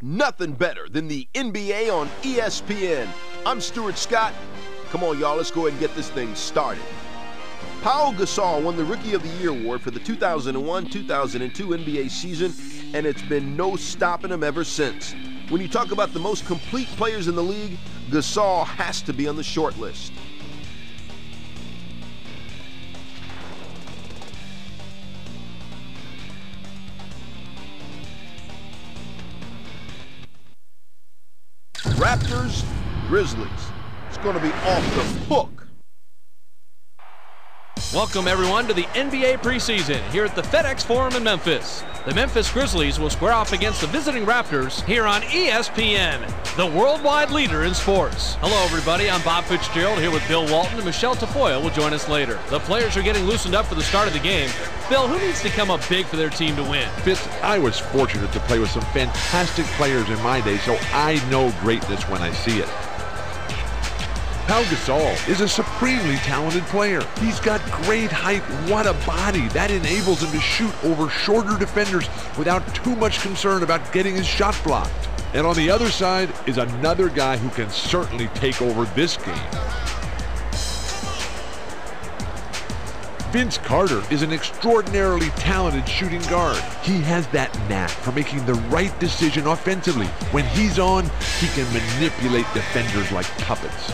Nothing better than the NBA on ESPN. I'm Stuart Scott. Come on, y'all, let's go ahead and get this thing started. Pau Gasol won the Rookie of the Year award for the 2001-2002 NBA season, and it's been no stopping him ever since. When you talk about the most complete players in the league, Gasol has to be on the short list. Grizzlies. It's going to be off the hook. Welcome, everyone, to the NBA preseason here at the FedEx Forum in Memphis. The Memphis Grizzlies will square off against the visiting Raptors here on ESPN, the worldwide leader in sports. Hello, everybody. I'm Bob Fitzgerald here with Bill Walton, and Michelle Tafoya will join us later. The players are getting loosened up for the start of the game. Bill, who needs to come up big for their team to win? Fitz, I was fortunate to play with some fantastic players in my day, so I know greatness when I see it. Pau Gasol is a supremely talented player. He's got great height. What a body. That enables him to shoot over shorter defenders without too much concern about getting his shot blocked. And on the other side is another guy who can certainly take over this game. Vince Carter is an extraordinarily talented shooting guard. He has that knack for making the right decision offensively. When he's on, he can manipulate defenders like puppets.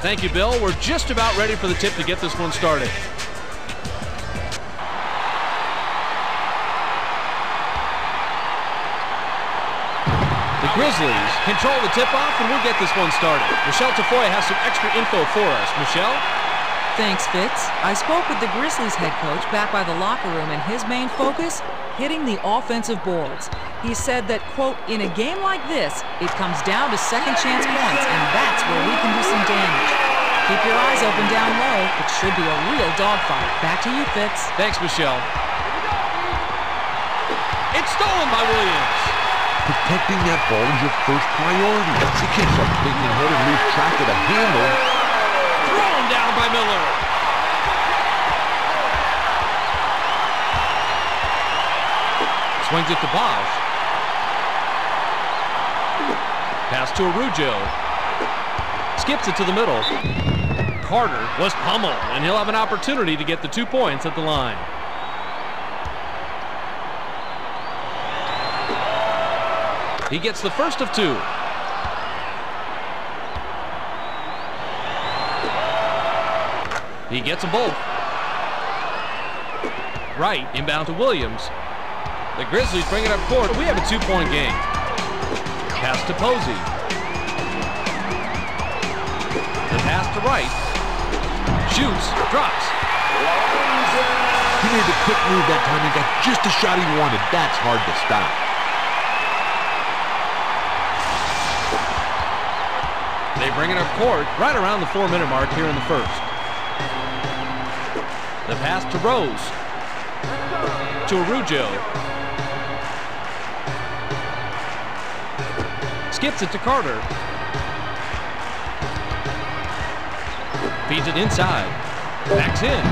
Thank you, Bill. We're just about ready for the tip to get this one started. The Grizzlies control the tip-off, and we'll get this one started. Michelle Tafoya has some extra info for us. Michelle? Thanks, Fitz. I spoke with the Grizzlies head coach back by the locker room, and his main focus, hitting the offensive boards. He said that, quote, in a game like this, it comes down to second chance points, and that's where we can do some damage. Keep your eyes open down low. It should be a real dogfight. Back to you, Fitz. Thanks, Michelle. It's stolen by Williams. Protecting that ball is your first priority. You can't start taking ahead and lose track of the handle. Thrown down by Miller. Swings it to Bosh. Pass to Araujo. Skips it to the middle. Carter was pummeled, and he'll have an opportunity to get the two points at the line. He gets the first of two. He gets them both. Wright, inbound to Williams. The Grizzlies bring it up court. We have a two-point game. Pass to Posey. The pass to Wright. Shoots, drops. He made the quick move that time and got just the shot he wanted. That's hard to stop. They bring it up court right around the four-minute mark here in the first. The pass to Rose. To Araujo. Skips it to Carter. Feeds it inside. Backs in.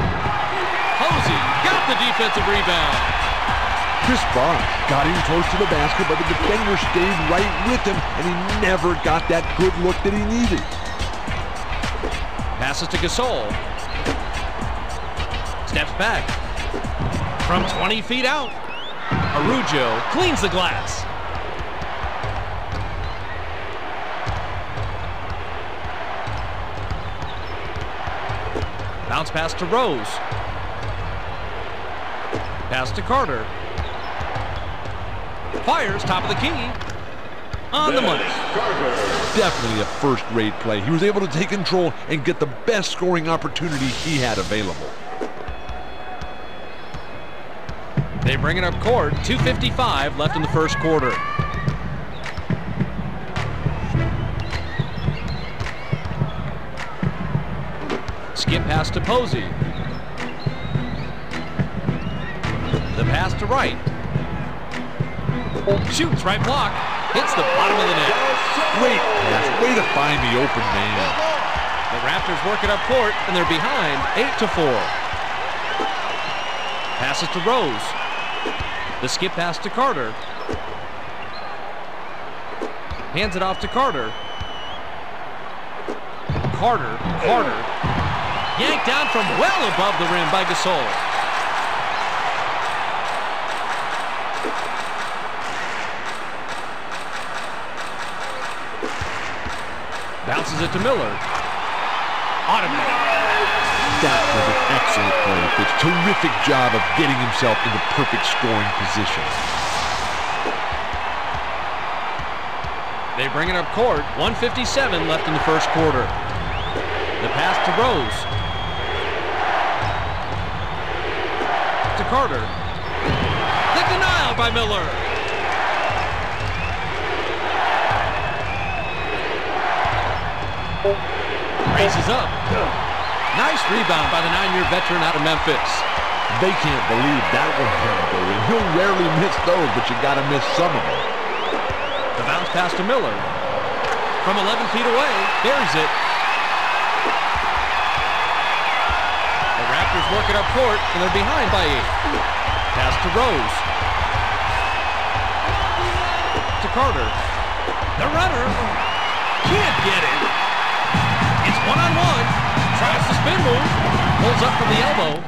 Posey got the defensive rebound. Chris Bosh got him close to the basket, but the defender stayed right with him, and he never got that good look that he needed. Passes to Gasol. Steps back. From 20 feet out. Araujo cleans the glass. Bounce pass to Rose. Pass to Carter. Fires top of the key. On the money. Definitely a first-rate play. He was able to take control and get the best scoring opportunity he had available. They bring it up court. 2.55 left in the first quarter. Skip pass to Posey. The pass to Wright. Shoots right block. Hits the bottom of the net. Great pass. Way to find the open man. The Raptors work it up court, and they're behind 8 to 4. Passes to Rose. The skip pass to Carter. Hands it off to Carter. Carter, Carter. Yanked down from well above the rim by Gasol. Bounces it to Miller. Automatic. That was an excellent play. It's a terrific job of getting himself into perfect scoring position. They bring it up court. 157 left in the first quarter. The pass to Rose. To Carter. The denial by Miller. Raises up. Nice rebound by the nine-year veteran out of Memphis. They can't believe that one can go in. He'll rarely miss those, but you got to miss some of them. The bounce pass to Miller. From 11 feet away, buries it. The Raptors work it up court, and they're behind by eight. Pass to Rose. To Carter. The runner can't get it. It's one-on-one. Tries the spin move. Pulls up from the elbow.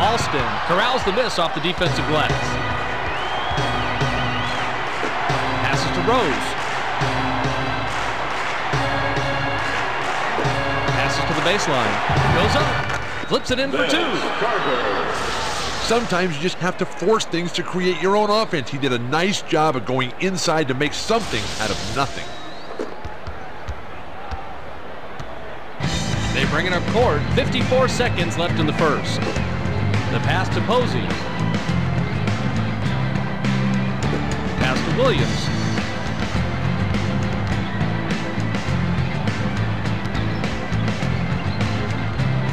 Alston corrals the miss off the defensive glass. Passes to Rose. Passes to the baseline. Goes up. Flips it in for two. Sometimes you just have to force things to create your own offense. He did a nice job of going inside to make something out of nothing. They bring it up court. 54 seconds left in the first. The pass to Posey. Pass to Williams.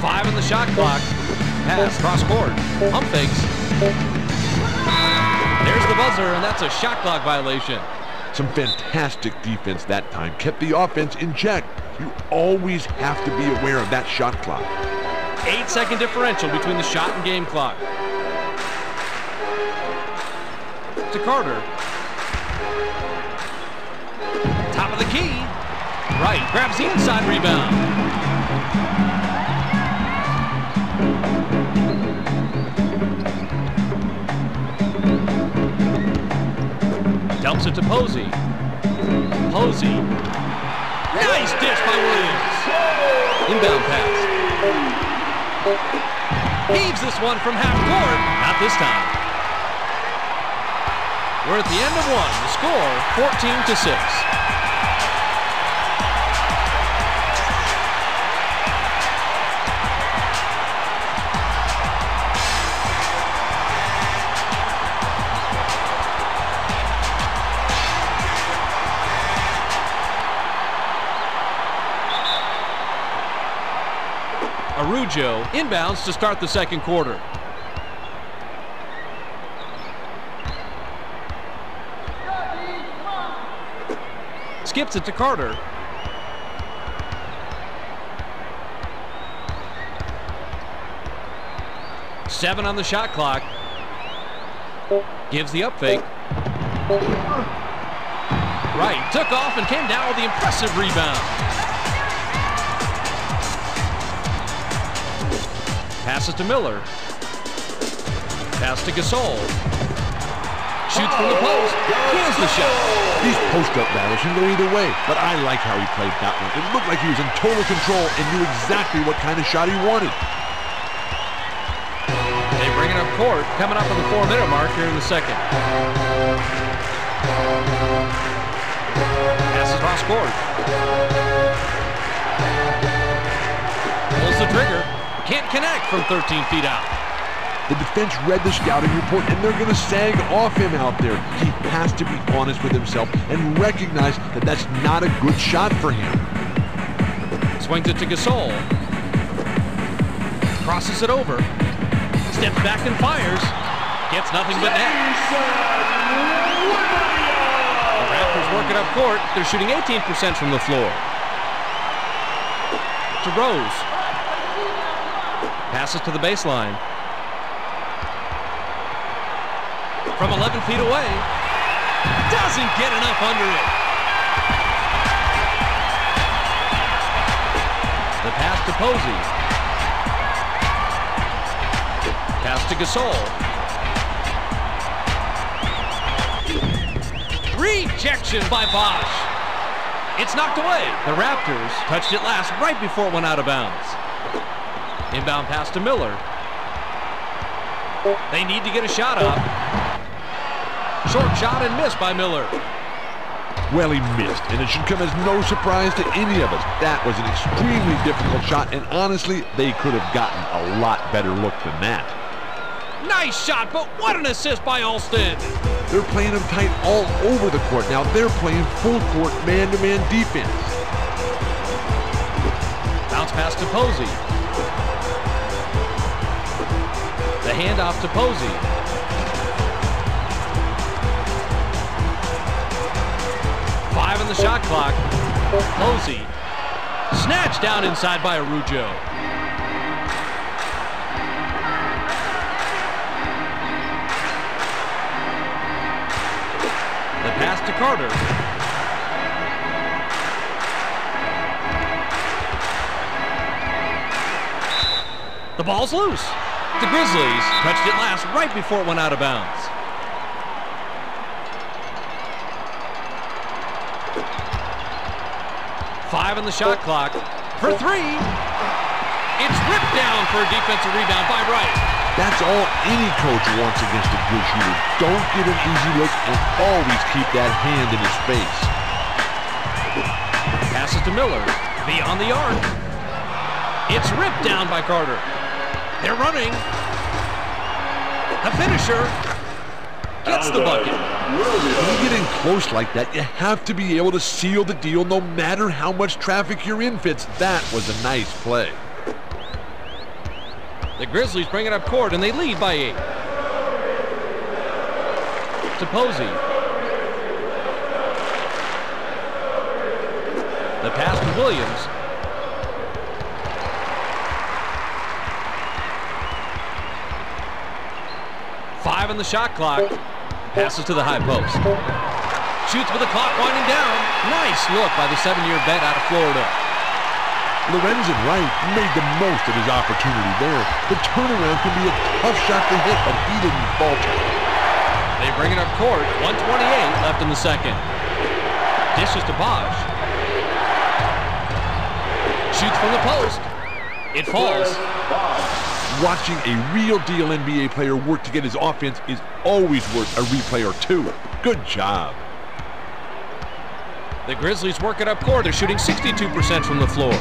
Five on the shot clock. Pass cross court. Pump fakes. There's the buzzer, and that's a shot clock violation. Some fantastic defense that time. Kept the offense in check. You always have to be aware of that shot clock. Eight second differential between the shot and game clock. To Carter. Top of the key. Wright, grabs the inside rebound. Dumps it to Posey. Posey. Nice dish by Williams. Inbound pass. Heaves this one from half court. Not this time. We're at the end of one. The score 14 to 6. Inbounds to start the second quarter. Skips it to Carter. Seven on the shot clock. Gives the up fake. Wright, took off and came down with the impressive rebound. Passes to Miller. Pass to Gasol. Shoots from the oh, post. Here's the shot. These post-up battles can go either way, but I like how he played that one. It looked like he was in total control and knew exactly what kind of shot he wanted. They bring it up court, coming up on the four-minute mark here in the second. Passes cross court. Pulls the trigger. Can't connect from 13 feet out. The defense read the scouting report, and they're going to sag off him out there. He has to be honest with himself and recognize that that's not a good shot for him. Swings it to Gasol. Crosses it over. Steps back and fires. Gets nothing but net. The Raptors work it up court. They're shooting 18% from the floor. To Rose. Passes to the baseline. From 11 feet away. Doesn't get enough under it. The pass to Posey. Pass to Gasol. Rejection by Bosh. It's knocked away. The Raptors touched it last right before it went out of bounds. Inbound pass to Miller. They need to get a shot up. Short shot and missed by Miller. Well, he missed, and it should come as no surprise to any of us. That was an extremely difficult shot, and honestly, they could have gotten a lot better look than that. Nice shot, but what an assist by Alston. They're playing them tight all over the court. Now they're playing full court man-to-man -man defense. Bounce pass to Posey. The handoff to Posey. Five on the shot clock. Posey. Snatched down inside by Araujo. The pass to Carter. The ball's loose. The Grizzlies touched it last right before it went out of bounds. Five on the shot clock. For three. It's ripped down for a defensive rebound by Wright. That's all any coach wants against a good shooter. Don't get an easy look and always keep that hand in his face. Passes to Miller. Beyond the arc. It's ripped down by Carter. They're running. The finisher gets the bucket. When you get in close like that, you have to be able to seal the deal no matter how much traffic you're in, Fitz. That was a nice play. The Grizzlies bring it up court, and they lead by eight. To Posey. The pass to Williams. Five on the shot clock. Passes to the high post. Shoots with the clock winding down. Nice look by the seven-year vet out of Florida. Lorenzen Wright made the most of his opportunity there. The turnaround can be a tough shot to hit, but he didn't falter. They bring it up court. 128 left in the second. Dishes to Bosh. Shoots from the post. It falls. Watching a real deal NBA player work to get his offense is always worth a replay or two. Good job. The Grizzlies work it up court. They're shooting 62% from the floor.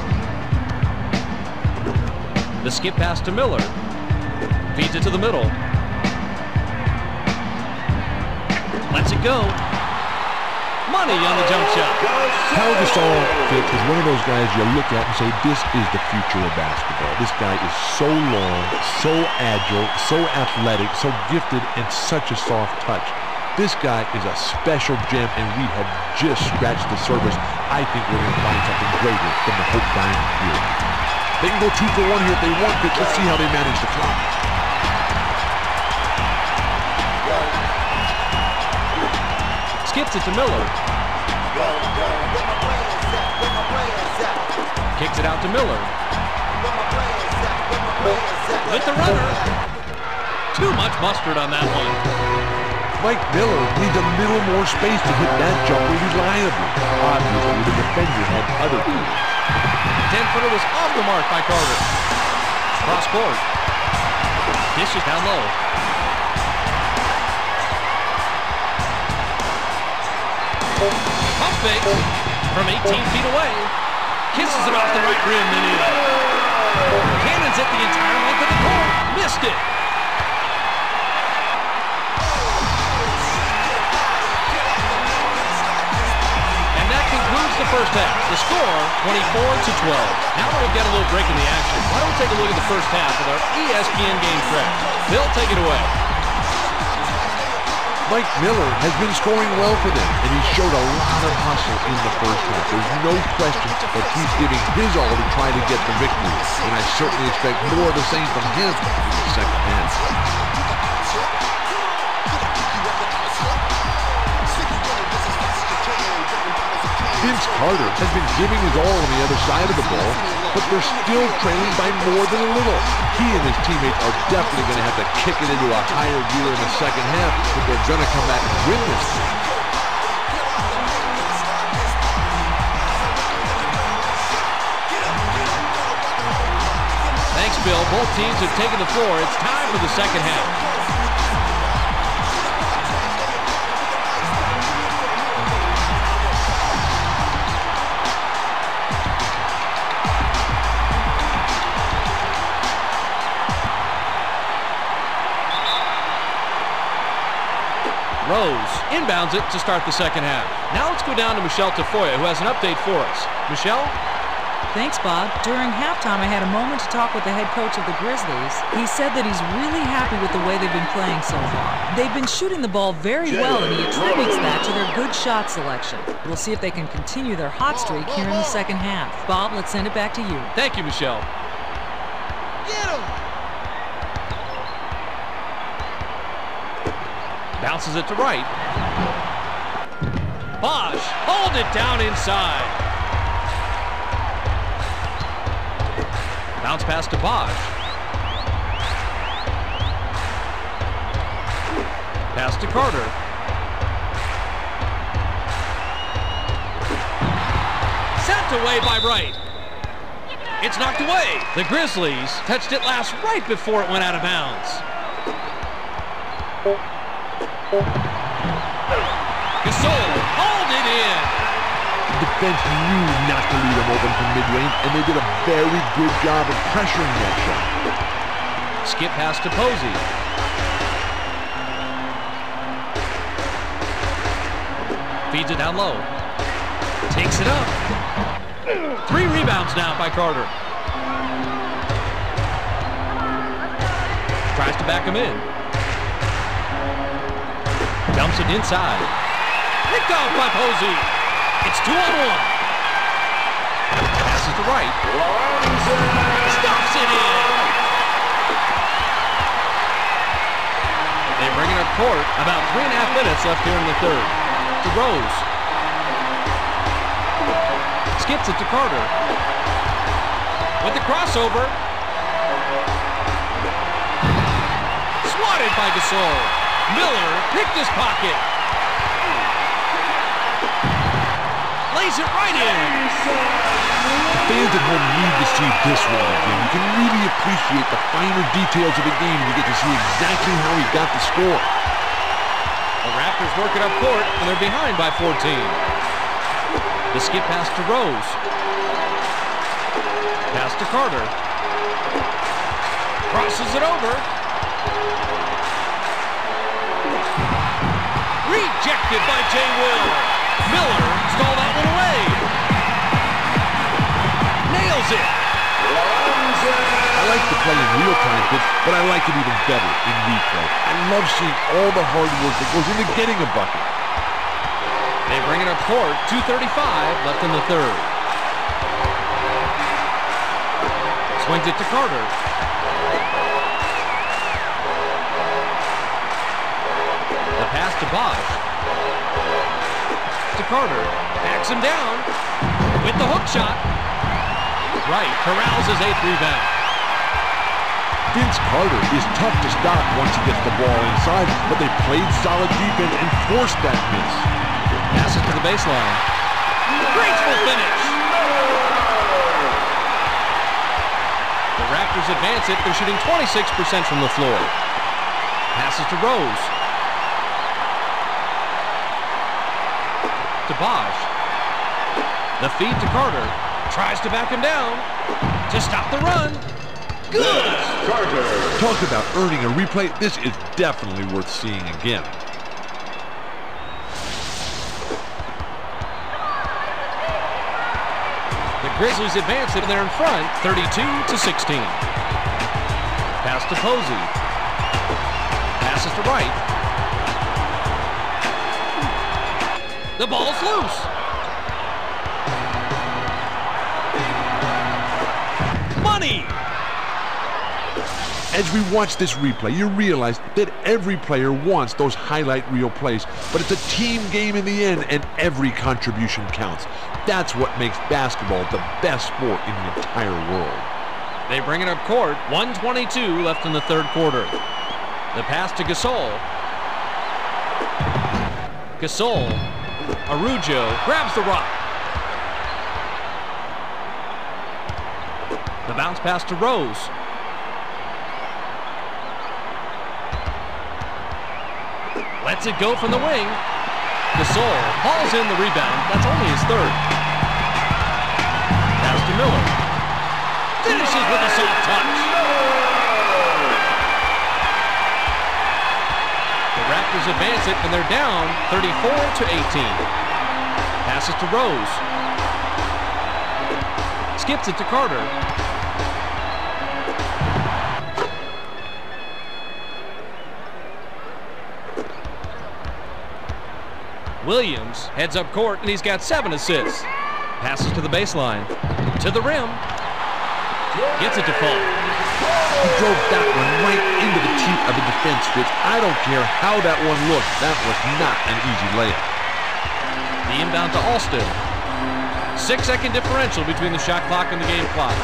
The skip pass to Miller. Feeds it to the middle. Lets it go. Money on the jump shot. Pau Gasol Fitz is one of those guys you look at and say, this is the future of basketball. This guy is so long, so agile, so athletic, so gifted, and such a soft touch. This guy is a special gem, and we have just scratched the surface. I think we're going to find something greater than the Hope Diamond here. They can go two for one here if they want, but let's see how they manage the clock. Skips it to Miller. Kicks it out to Miller. With the runner. Too much mustard on that one. Mike Miller needs a little more space to hit that jumper reliably. Obviously, the defender had other tools. 10-footer was off the mark by Carter. Cross court. Dishes down low. Pump fake from 18 feet away. Kisses it off the right rim and in. Cannons it the entire length of the court. Missed it. And that concludes the first half. The score, 24 to 12. Now that we've got a little break in the action, why don't we take a look at the first half with our ESPN game stretch. Bill, take it away. Mike Miller has been scoring well for them, and he showed a lot of hustle in the first half. There's no question that he's giving his all to try to get the victory, and I certainly expect more of the same from him in the second half. Vince Carter has been giving his all on the other side of the ball, but they're still trailing by more than a little. He and his teammates are definitely going to have to kick it into a higher gear in the second half if they're going to come back and win this. Thanks, Bill. Both teams have taken the floor. It's time for the second half. Rose inbounds it to start the second half. Now let's go down to Michelle Tafoya, who has an update for us. Michelle? Thanks, Bob. During halftime, I had a moment to talk with the head coach of the Grizzlies. He said that he's really happy with the way they've been playing so far. They've been shooting the ball very well, and he attributes that to their good shot selection. We'll see if they can continue their hot streak here in the second half. Bob, let's send it back to you. Thank you, Michelle. Bounces it to Wright. Bosh, hold it down inside. Bounce pass to Bosh. Pass to Carter. Sent away by Wright. It's knocked away. The Grizzlies touched it last right before it went out of bounds. Gasol, hold it in. The defense knew not to leave him open from mid-range, and they did a very good job of pressuring that shot. Skip pass to Posey. Feeds it down low. Takes it up. Three rebounds now by Carter. Tries to back him in. Dumps it inside. Picked off by Posey. It's two on one. Passes to Wright. Stops it in. They bring it up court. About three and a half minutes left here in the third. To Rose. Skips it to Carter. With the crossover. Swatted by Gasol. Miller picked his pocket. Lays it right in. Fans at home need to see this one again. You can really appreciate the finer details of the game. You get to see exactly how he got the score. The Raptors work it up court, and they're behind by 14. The skip pass to Rose. Pass to Carter. Crosses it over. Rejected by Jay Will. Miller stole that one away. Nails it. I like to play in real time, but I like it even better in replay. I love seeing all the hard work that goes into getting a bucket. They bring it up court. 2.35 left in the third. Swings it to Carter. To Carter. Backs him down. With the hook shot. Wright. Corrals his eighth rebound. Vince Carter is tough to stop once he gets the ball inside, but they played solid defense and forced that miss. Passes to the baseline. Graceful finish. The Raptors advance it. They're shooting 26% from the floor. Passes to Rose. To Bosh. The feed to Carter. Tries to back him down. To stop the run. Good! Carter. Talk about earning a replay. This is definitely worth seeing again. The Grizzlies advance it. They're in front, 32 to 16. Pass to Posey. Passes to Wright. The ball's loose. Money. As we watch this replay, you realize that every player wants those highlight reel plays, but it's a team game in the end, and every contribution counts. That's what makes basketball the best sport in the entire world. They bring it up court. 122 left in the third quarter. The pass to Gasol. Gasol. Araujo grabs the rock. The bounce pass to Rose. Lets it go from the wing. Gasol hauls in the rebound. That's only his third. Pass to Miller. Finishes with a soft touch. Raptors advance it, and they're down 34 to 18. Passes to Rose. Skips it to Carter. Williams heads up court, and he's got seven assists. Passes to the baseline. To the rim. Gets it to fall. He drove that one right into the teeth of the defense, Fitz. I don't care how that one looked. That was not an easy layup. The inbound to Alston. Six second differential between the shot clock and the game clock.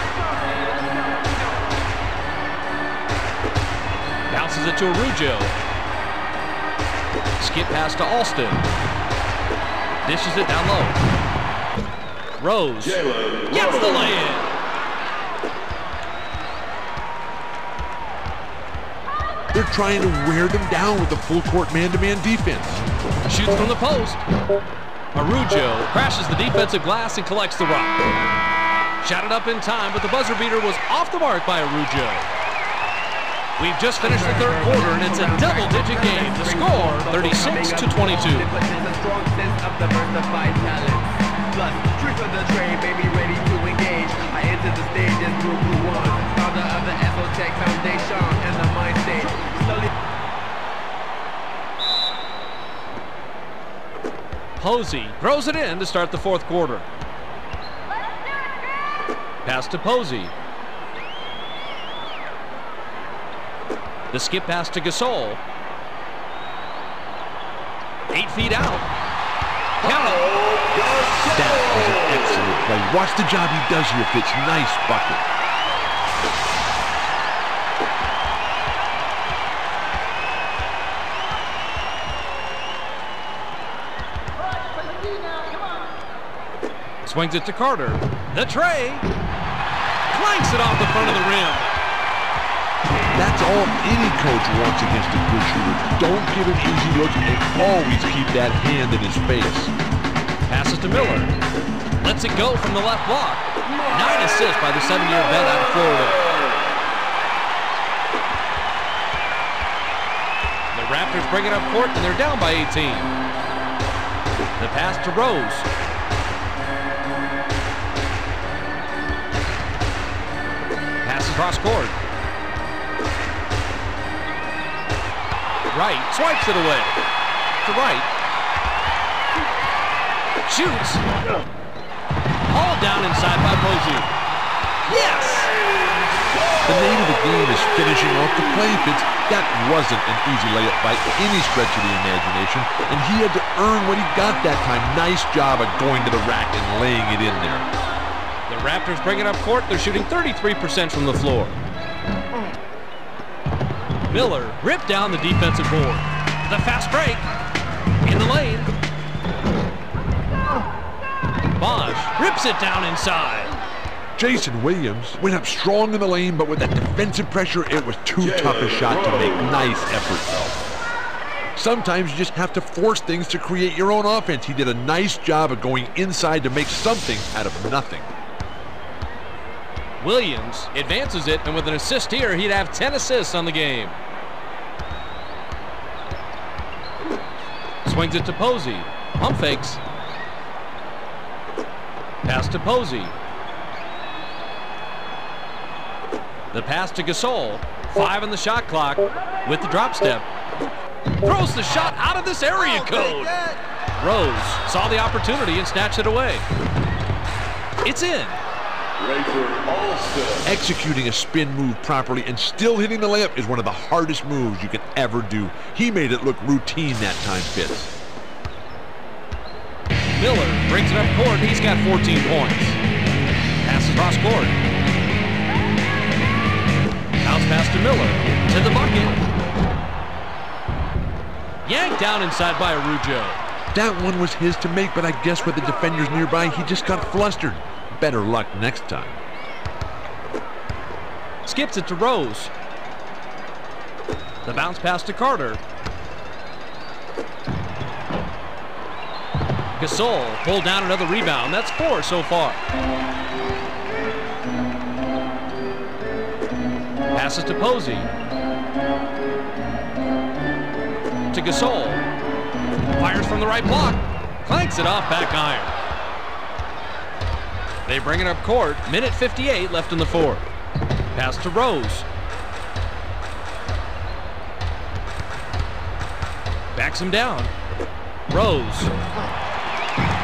Bounces it to Araujo. Skip pass to Alston. Dishes it down low. Rose gets the lay-in. They're trying to wear them down with the full court man-to-man defense. Shoots from the post. Araujo crashes the defensive glass and collects the rock. Shot it up in time, but the buzzer beater was off the mark by Araujo. We've just finished the third quarter, and it's a double-digit game. The score, 36 to 22. Plus, trick of the trade, baby, ready to engage. I enter the stage as Group One, founder of the Esotech Foundation and the Mind State. Slowly Posey throws it in to start the fourth quarter. Pass to Posey. The skip pass to Gasol. Eight feet out. Count oh, it. That was an excellent play. Watch the job he does here, Fitz. Nice bucket. Swings it to Carter. The tray. Clanks it off the front of the rim. That's all any coach wants against a good shooter. Don't give him easy looks and always keep that hand in his face. Passes to Miller. Lets it go from the left block. Nine assists by the seven-year vet out of Florida. The Raptors bring it up court, and they're down by 18. The pass to Rose. Pass across court. Wright, swipes it away. To Wright. Shoots. All down inside by Posey. Yes! The name of the game is finishing off the play, Fitz. That wasn't an easy layup by any stretch of the imagination, and he had to earn what he got that time. Nice job of going to the rack and laying it in there. The Raptors bring it up court. They're shooting 33% from the floor. Miller ripped down the defensive board. The fast break in the lane. Bosh rips it down inside. Jason Williams went up strong in the lane, but with that defensive pressure, it was too tough a shot to make. Nice effort, though. Sometimes you just have to force things to create your own offense. He did a nice job of going inside to make something out of nothing. Williams advances it, and with an assist here, he'd have 10 assists on the game. Swings it to Posey. Pump fakes. Pass to Posey. The pass to Gasol. Five on the shot clock with the drop step. Throws the shot out of this area oh, code. Rose saw the opportunity and snatched it away. It's in. Executing a spin move properly and still hitting the layup is one of the hardest moves you can ever do. He made it look routine that time, Fitz. Miller brings it up court. He's got 14 points. Passes cross court. Bounce pass to Miller. To the bucket. Yanked down inside by Araujo. That one was his to make, but I guess with the defenders nearby, he just got flustered. Better luck next time. Skips it to Rose. The bounce pass to Carter. Gasol pulled down another rebound. That's four so far. Passes to Posey. To Gasol. Fires from the right block. Clanks it off back iron. They bring it up court. Minute 58 left in the fourth. Pass to Rose. Backs him down. Rose.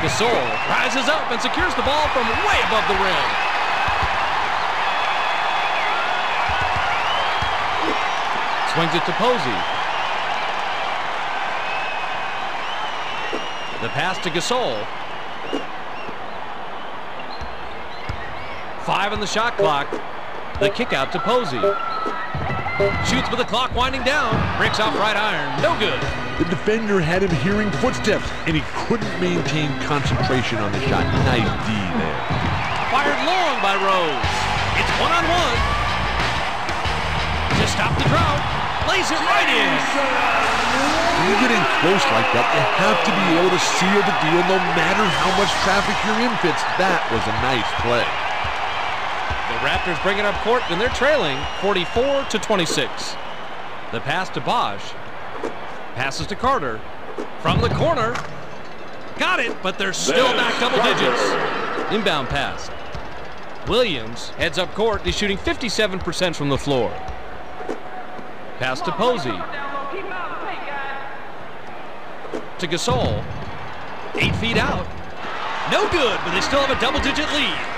Gasol rises up and secures the ball from way above the rim. Swings it to Posey. The pass to Gasol. Five on the shot clock. The kick out to Posey. Shoots with the clock winding down. Breaks off right iron. No good. The defender had him hearing footsteps, and he couldn't maintain concentration on the shot. Nice D there. Fired long by Rose. It's one-on-one. To stop the drought. Lays it right in. When you get in close like that, you have to be able to seal the deal no matter how much traffic you're in, Fitz. That was a nice play. Raptors bring it up court, and they're trailing 44 to 26. The pass to Bosh. Passes to Carter. From the corner. Got it, but they're still back double digits. Inbound pass. Williams heads up court. He's shooting 57% from the floor. Pass to Posey. To Gasol. Eight feet out. No good, but they still have a double-digit lead.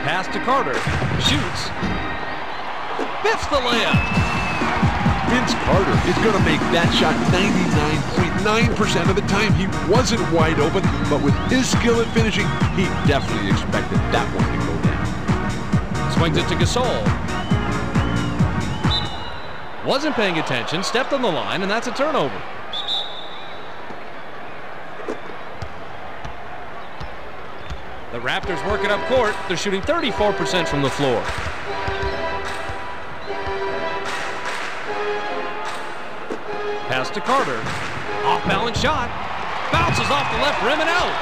The pass to Carter. Shoots. Biffs the layup. Vince Carter is going to make that shot 99.9% of the time. He wasn't wide open, but with his skill at finishing, he definitely expected that one to go down. Swings it to Gasol. Wasn't paying attention, stepped on the line, and that's a turnover. The Raptors work up court. They're shooting 34% from the floor. Pass to Carter. Off balance shot. Bounces off the left rim and out.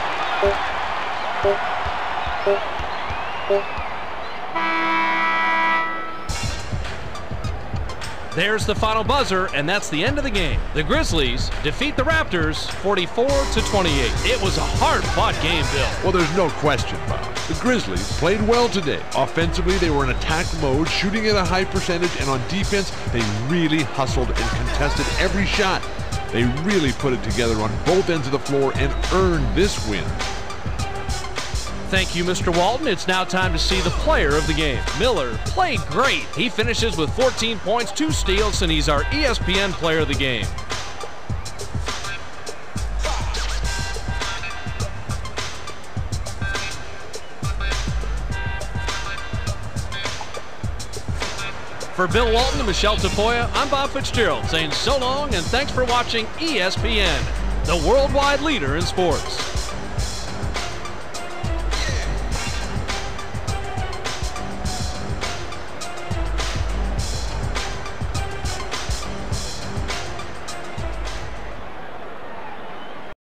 There's the final buzzer, and that's the end of the game. The Grizzlies defeat the Raptors 44 to 28. It was a hard-fought game, Bill. Well, there's no question, Bob. The Grizzlies played well today. Offensively, they were in attack mode, shooting at a high percentage, and on defense, they really hustled and contested every shot. They really put it together on both ends of the floor and earned this win. Thank you, Mr. Walton. It's now time to see the player of the game. Miller played great. He finishes with 14 points, two steals, and he's our ESPN player of the game. For Bill Walton and Michelle Tafoya, I'm Bob Fitzgerald saying so long and thanks for watching ESPN, the worldwide leader in sports.